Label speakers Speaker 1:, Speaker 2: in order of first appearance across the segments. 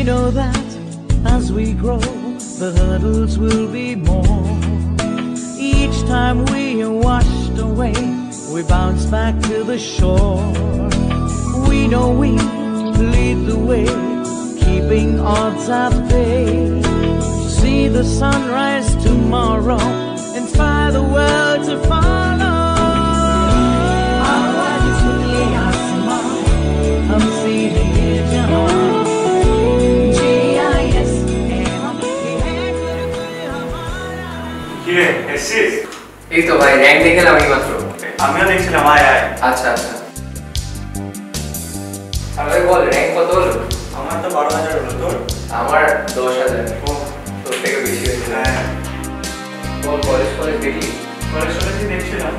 Speaker 1: We know that as we grow, the hurdles will be more. Each time we are washed away, we bounce back to the shore. We know we lead the way, keeping odds at bay. See the sunrise tomorrow, and inspire the world to follow.
Speaker 2: এসছিস
Speaker 3: এই তো ভাই rank দেখলাম এই মাত্র।
Speaker 2: আমিও দেখছিলাম আয় আয়।
Speaker 3: আচ্ছা আচ্ছা। বল র্যাঙ্ক কত হলো?
Speaker 2: আমার তো বারো হাজার হলো তোর?
Speaker 3: আমার দশ হাজার।
Speaker 2: ও।
Speaker 3: তোর থেকে বেশি হয়েছে।
Speaker 2: হ্যাঁ।
Speaker 3: বল কলেজ কলেজ দেখলি?
Speaker 2: কলেজ কলেজই দেখছিলাম।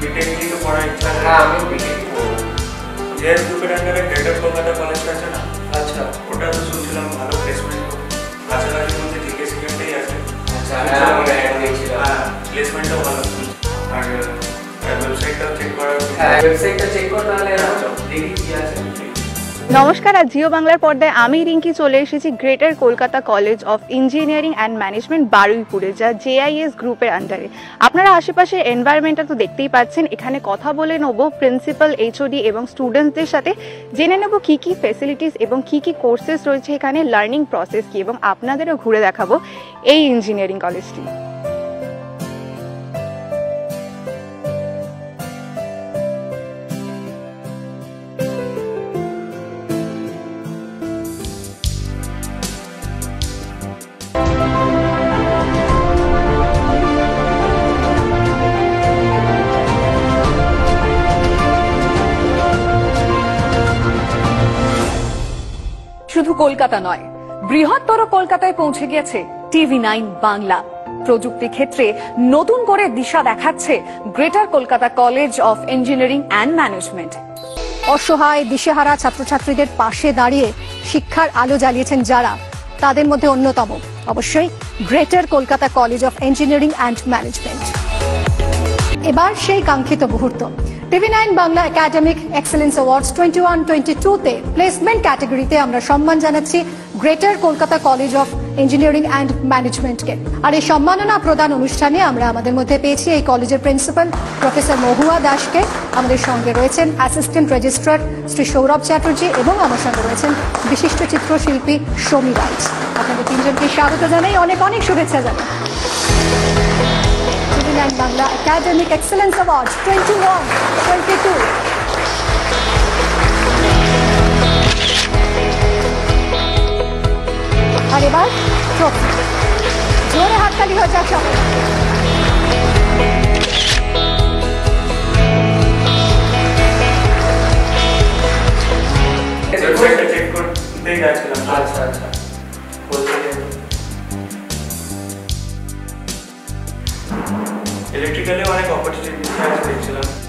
Speaker 2: বিটেক নিয়ে তো পড়ার ইচ্ছা
Speaker 3: হ্যাঁ আমিও বিটেক করব
Speaker 2: আন্ডারে গ্রেটার কলকাতা কলেজটা আছে না?
Speaker 4: নমস্কার আর জিও বাংলার পর্দায় আমি রিঙ্কি চলে এসেছি greater Kolkata college of engineering and management বারুইপুরে, যা জেআইএস গ্রুপের আন্ডারে আপনারা আশেপাশের এনভায়রনমেন্টটা তো দেখতেই পাচ্ছেন। এখানে কথা বলে নেব প্রিন্সিপাল এইচওডি এবং স্টুডেন্টসদের সাথে। জেনে নেব কী কী ফেসিলিটিস এবং কী কী কোর্সেস রয়েছে এখানে লার্নিং প্রসেস কী এবং আপনাদেরও ঘুরে দেখাবো এই ইঞ্জিনিয়ারিং কলেজটি
Speaker 5: শুধু কলকাতা নয়, বৃহত্তর কলকাতায় পৌঁছে গিয়েছে টিভি নাইন বাংলা। প্রযুক্তি ক্ষেত্রে নতুন করে দিশা দেখাচ্ছে greater Kolkata college of engineering and management.
Speaker 6: অসহায়, দিশেহারা ছাত্রছাত্রীদের পাশে দাঁড়িয়ে শিক্ষার আলো জ্বালিয়েছেন যারা, তাদের মধ্যে অন্যতম। অবশ্যই greater Kolkata college of engineering and management. এবার সেই কাঙ্ক্ষিত মুহূর্ত। TV nine Bangla academic excellence awards twenty one twenty টুতে প্লেসমেন্ট ক্যাটাগরিতে আমরা সম্মান জানাচ্ছি greater Kolkata college of engineering and ম্যানেজমেন্টকে আর এই সম্মাননা প্রদান অনুষ্ঠানে আমরা আমাদের মধ্যে পেয়েছি এই কলেজের প্রিন্সিপাল প্রফেসর মহুয়া দাসকে। আমাদের সঙ্গে রয়েছেন অ্যাসিস্ট্যান্ট রেজিস্ট্রার শ্রী সৌরভ চ্যাটার্জি এবং আমার সঙ্গে রয়েছেন বিশিষ্ট চিত্রশিল্পী সমী রাইট আপনাদের তিনজনকে স্বাগত জানাই। অনেক অনেক শুভেচ্ছা জানাই। TV nine Bangla academic excellence award twenty one twenty two আর এবার ট্রফি জোরে হাততালি হয়ে যাক সবাই
Speaker 2: ওয়েবসাইটটা চেক করতেই যাচ্ছিলাম
Speaker 3: আচ্ছা আচ্ছা फिजिकली वाले
Speaker 2: कॉम्पिटिशन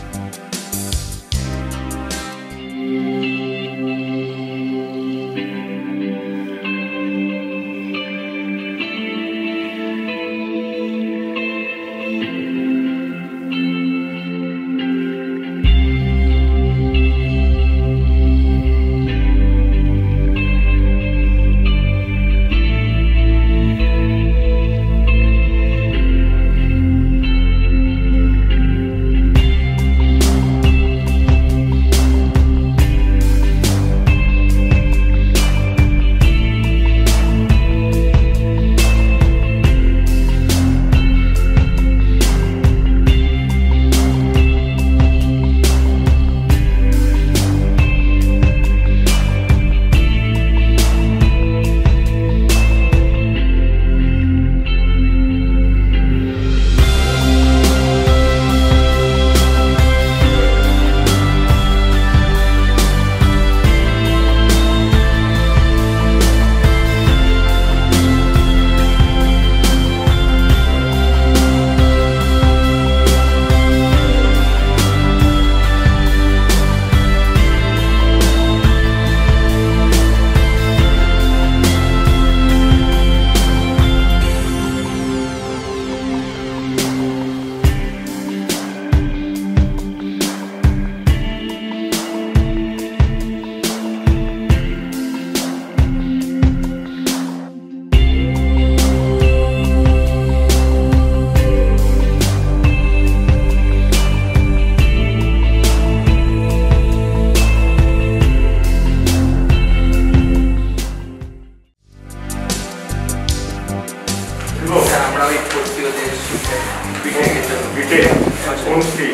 Speaker 2: কোন ফ্রি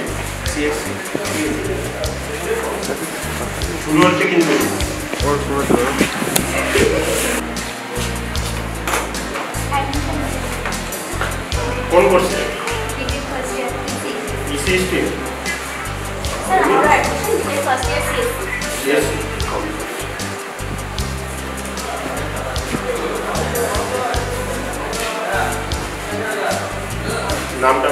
Speaker 2: সিএসসি শুরু হচ্ছে কিন্তু।
Speaker 7: ওর শুরু কোন করছে বিসিএসটি সিএসসি নামটা